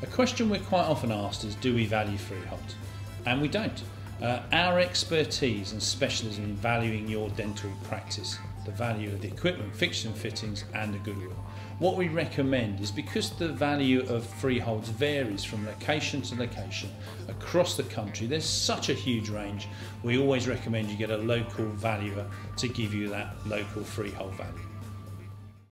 A question we're quite often asked is do we value freehold? And we don't. Uh, our expertise and specialism in valuing your dental practice, the value of the equipment, fixtures and fittings, and the goodwill. What we recommend is because the value of freeholds varies from location to location across the country, there's such a huge range, we always recommend you get a local valuer to give you that local freehold value.